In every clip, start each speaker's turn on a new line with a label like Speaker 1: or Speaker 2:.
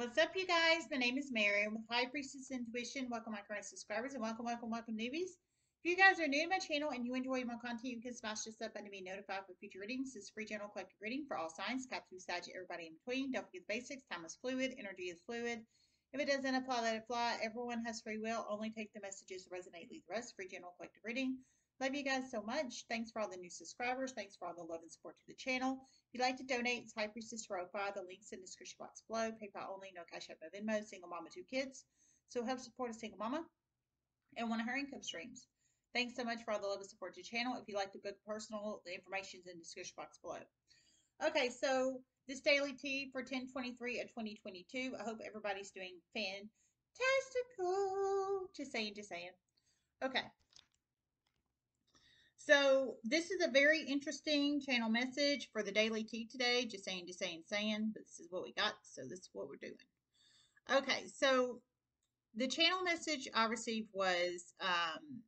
Speaker 1: What's up, you guys? My name is Mary. I'm with High Priestess Intuition. Welcome, my current subscribers, and welcome, welcome, welcome, newbies. If you guys are new to my channel and you enjoy my content, you can smash this up button to be notified for future readings. This is free general collective reading for all signs, Cap through Sag, everybody in between. Don't forget the basics. Time is fluid. Energy is fluid. If it doesn't apply, let it fly. Everyone has free will. Only take the messages that resonate. Leave the rest. Free general collective reading. Love you guys so much. Thanks for all the new subscribers. Thanks for all the love and support to the channel. If you'd like to donate, it's High Priestess Tarot 5. The link's in the description box below. PayPal only, no cash out, no Venmo. Single mama, two kids. So help support a single mama and one of her income streams. Thanks so much for all the love and support to the channel. If you'd like to book personal, the information's in the description box below. Okay, so this Daily T for 1023 of 2022. I hope everybody's doing fantastical. Just saying, just saying. Okay. So this is a very interesting channel message for the Daily T today. Just saying, just saying, saying, but this is what we got. So this is what we're doing. Okay, so the channel message I received was um,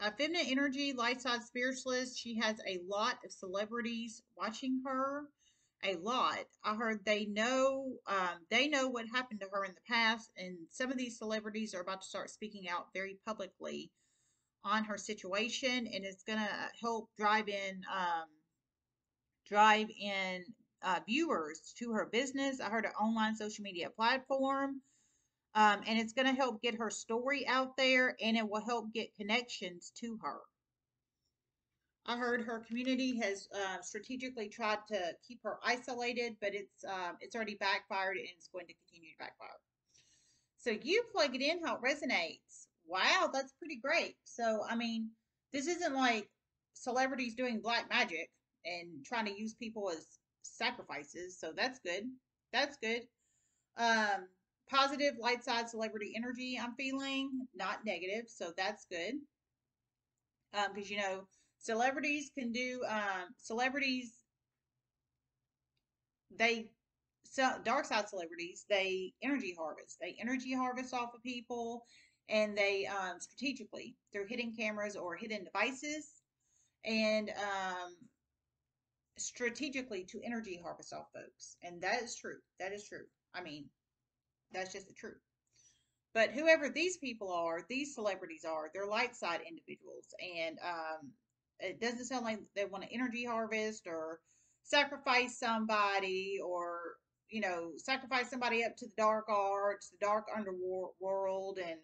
Speaker 1: a feminine energy, side spiritualist. She has a lot of celebrities watching her. A lot. I heard they know um, they know what happened to her in the past, and some of these celebrities are about to start speaking out very publicly on her situation and it's going to help drive in um, drive in uh, viewers to her business. I heard an online social media platform. Um, and it's going to help get her story out there and it will help get connections to her. I heard her community has uh, strategically tried to keep her isolated, but it's um, it's already backfired and it's going to continue to backfire. So you plug it in how it resonates wow, that's pretty great. So, I mean, this isn't like celebrities doing black magic and trying to use people as sacrifices. So that's good. That's good. Um, positive light side celebrity energy I'm feeling, not negative. So that's good. Um, because you know, celebrities can do um celebrities they so dark side celebrities, they energy harvest. They energy harvest off of people and they um, strategically through hidden cameras or hidden devices and um, strategically to energy harvest off folks and that is true that is true. I mean that's just the truth. But whoever these people are these celebrities are they're light side individuals and um, it doesn't sound like they want to energy harvest or sacrifice somebody or you know sacrifice somebody up to the dark arts the dark underworld and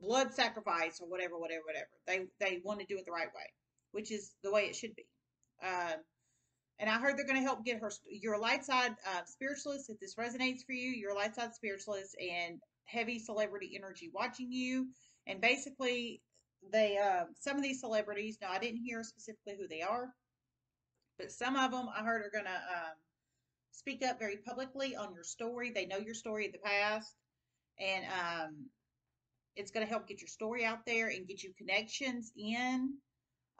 Speaker 1: blood sacrifice or whatever, whatever, whatever. They they want to do it the right way, which is the way it should be. Um, and I heard they're going to help get her. You're a light side uh, spiritualist. If this resonates for you, you're a light side spiritualist and heavy celebrity energy watching you. And basically, they uh, some of these celebrities. Now, I didn't hear specifically who they are, but some of them I heard are going to um, speak up very publicly on your story. They know your story of the past, and um, it's going to help get your story out there and get you connections in.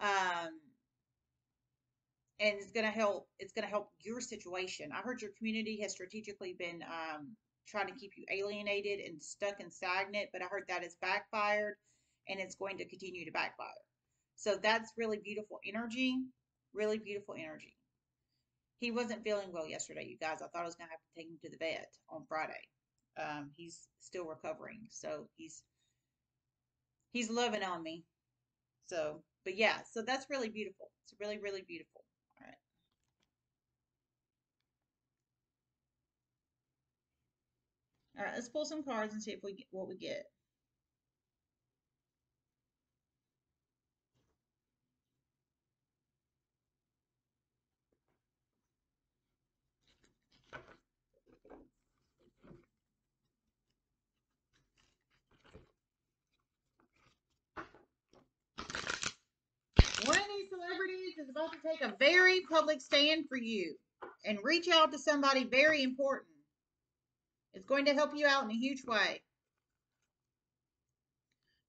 Speaker 1: Um, and it's going to help it's going to help your situation. I heard your community has strategically been um, trying to keep you alienated and stuck and stagnant but i heard that is backfired and it's going to continue to backfire. So that's really beautiful energy really beautiful energy. He wasn't feeling well yesterday you guys. I thought i was going to have to take him to the vet on friday. Um, he's still recovering so he's he's loving on me. So, but yeah, so that's really beautiful. It's really, really beautiful. All right. All right, let's pull some cards and see if we get what we get. celebrities is about to take a very public stand for you and reach out to somebody very important. It's going to help you out in a huge way.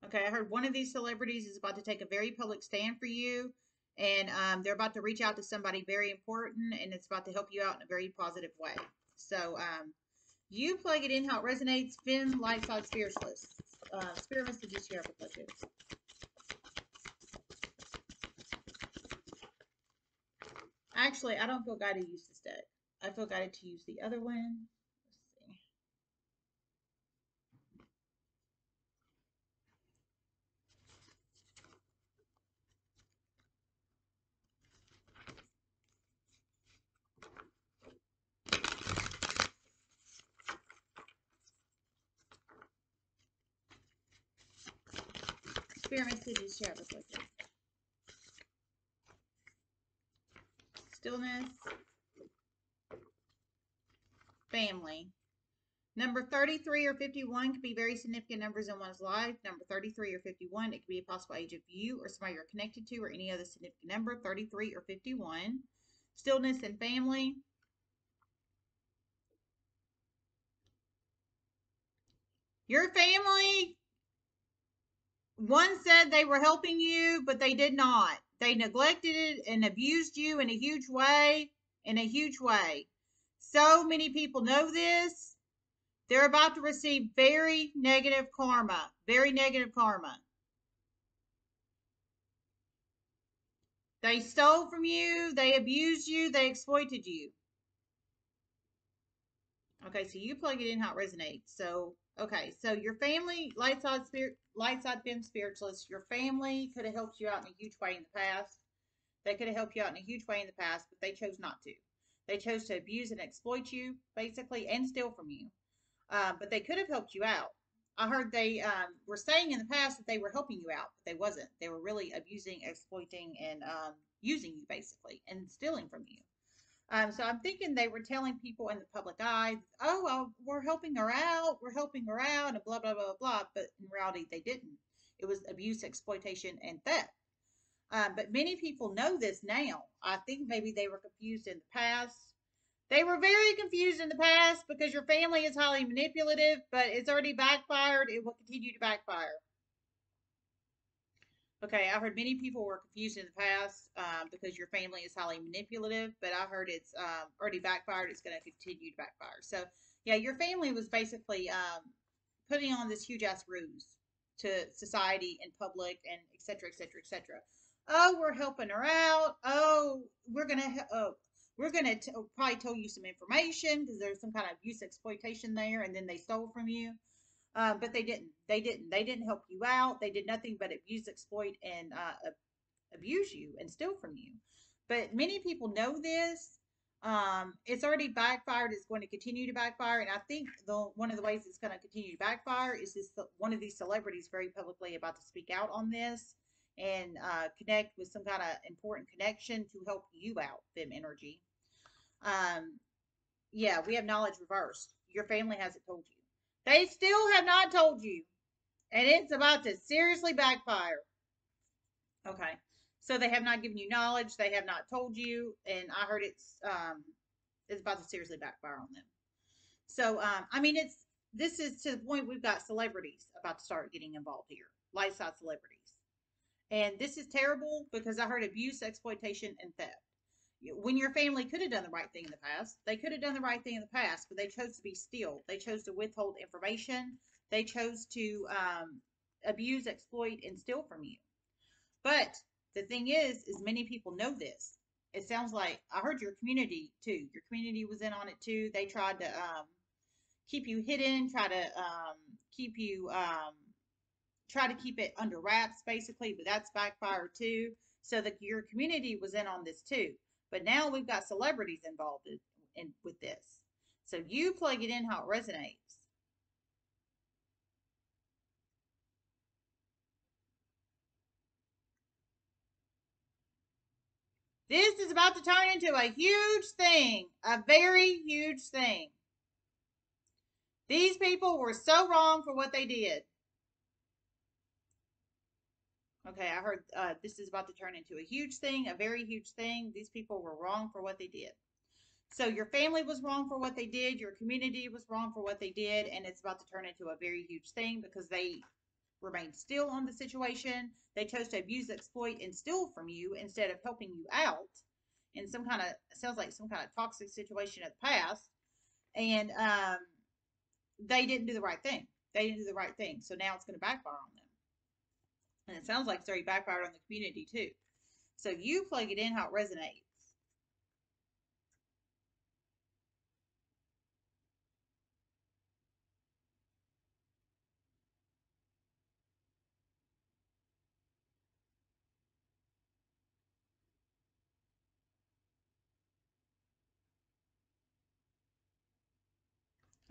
Speaker 1: Okay, I heard one of these celebrities is about to take a very public stand for you, and um, they're about to reach out to somebody very important, and it's about to help you out in a very positive way. So, um, you plug it in how it resonates. Finn, light side spiritualist. Uh, spirit messages here for. actually, I don't feel guided to use this deck. I feel guided to use the other one. Let's see. Experiment City Sheriff's Liquor. Stillness. Family. Number 33 or 51 could be very significant numbers in one's life. Number 33 or 51, it could be a possible age of you or somebody you're connected to or any other significant number, 33 or 51. Stillness and family. Your family, one said they were helping you, but they did not. They neglected it and abused you in a huge way, in a huge way. So many people know this. They're about to receive very negative karma, very negative karma. They stole from you, they abused you, they exploited you. Okay, so you plug it in how it resonates. So Okay, so your family, light side spirit, light side fem spiritualist, your family could have helped you out in a huge way in the past. They could have helped you out in a huge way in the past, but they chose not to. They chose to abuse and exploit you, basically, and steal from you. Uh, but they could have helped you out. I heard they um, were saying in the past that they were helping you out, but they wasn't. They were really abusing, exploiting, and um, using you, basically, and stealing from you. Um, so I'm thinking they were telling people in the public eye, oh, well, we're helping her out, we're helping her out, and blah, blah, blah, blah. But in reality, they didn't. It was abuse, exploitation, and theft. Um, but many people know this now. I think maybe they were confused in the past. They were very confused in the past because your family is highly manipulative, but it's already backfired. It will continue to backfire. Okay, I've heard many people were confused in the past um, because your family is highly manipulative, but I heard it's um, already backfired. It's going to continue to backfire. So, yeah, your family was basically um, putting on this huge ass ruse to society and public and et cetera, et cetera, et cetera. Oh, we're helping her out. Oh, we're gonna oh, we're gonna t- probably tell you some information because there's some kind of abuse exploitation there, and then they stole from you. Um, but they didn't. They didn't. They didn't help you out. They did nothing but abuse, exploit, and uh, abuse you and steal from you. But many people know this. Um, it's already backfired. It's going to continue to backfire, and I think the one of the ways it's going to continue to backfire is this one of these celebrities very publicly about to speak out on this and uh, connect with some kind of important connection to help you out, Fem Energy. Um, yeah, we have knowledge reversed. Your family hasn't told you. They still have not told you. And it's about to seriously backfire. Okay. So they have not given you knowledge. They have not told you. And I heard it's um it's about to seriously backfire on them. So um I mean it's this is to the point we've got celebrities about to start getting involved here. Lifestyle celebrities. And this is terrible because I heard abuse, exploitation, and theft when your family could have done the right thing in the past, they could have done the right thing in the past, but they chose to be still. They chose to withhold information. They chose to um, abuse, exploit, and steal from you. But the thing is, is many people know this. It sounds like I heard your community too. Your community was in on it too. They tried to um, keep you hidden, try to um, keep you, um, try to keep it under wraps, basically. But that's backfired too. So that your community was in on this too. But now we've got celebrities involved in, in with this. So you plug it in how it resonates. This is about to turn into a huge thing, a very huge thing. These people were so wrong for what they did. Okay, I heard uh, this is about to turn into a huge thing, a very huge thing. These people were wrong for what they did. So your family was wrong for what they did, your community was wrong for what they did, and it's about to turn into a very huge thing because they remained still on the situation. They chose to abuse, exploit, and steal from you instead of helping you out in some kind of sounds like some kind of toxic situation at the past. And um, they didn't do the right thing. They didn't do the right thing. So now it's going to backfire on them. And it sounds like it's already backfired on the community too. So you plug it in how it resonates.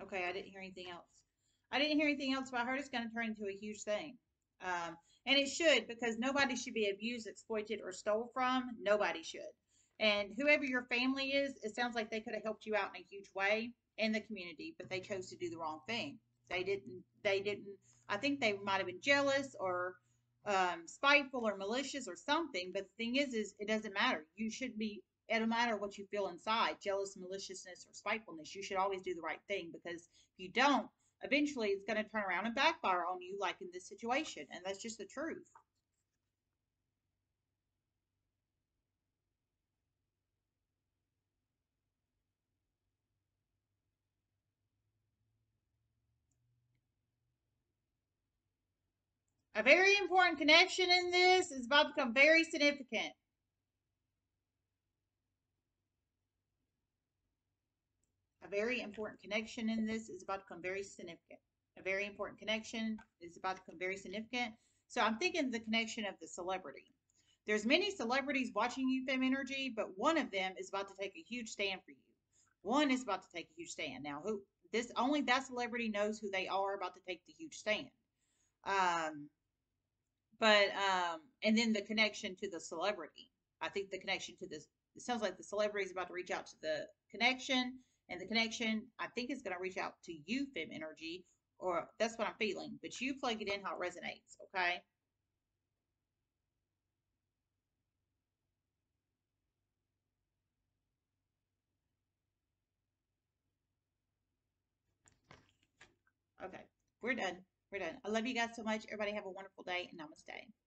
Speaker 1: Okay, I didn't hear anything else. I didn't hear anything else, but I heard it's going to turn into a huge thing. Um, And it should because nobody should be abused, exploited, or stole from. Nobody should. And whoever your family is, it sounds like they could have helped you out in a huge way in the community, but they chose to do the wrong thing. They didn't. They didn't. I think they might have been jealous or um, spiteful or malicious or something. But the thing is, is it doesn't matter. You should be. It don't matter what you feel inside, jealous, maliciousness, or spitefulness. You should always do the right thing because if you don't, eventually it's going to turn around and backfire on you, like in this situation. And that's just the truth. A very important connection in this is about to become very significant. A very important connection in this is about to become very significant. A very important connection is about to become very significant. So I'm thinking the connection of the celebrity. There's many celebrities watching you, Fem Energy, but one of them is about to take a huge stand for you. One is about to take a huge stand. Now, who this only that celebrity knows who they are about to take the huge stand. Um, but um, and then the connection to the celebrity. I think the connection to this. It sounds like the celebrity is about to reach out to the connection, and the connection I think is going to reach out to you, Fem Energy, or that's what I'm feeling. But you plug it in how it resonates, okay? Okay, we're done. We're done. I love you guys so much. Everybody have a wonderful day and namaste.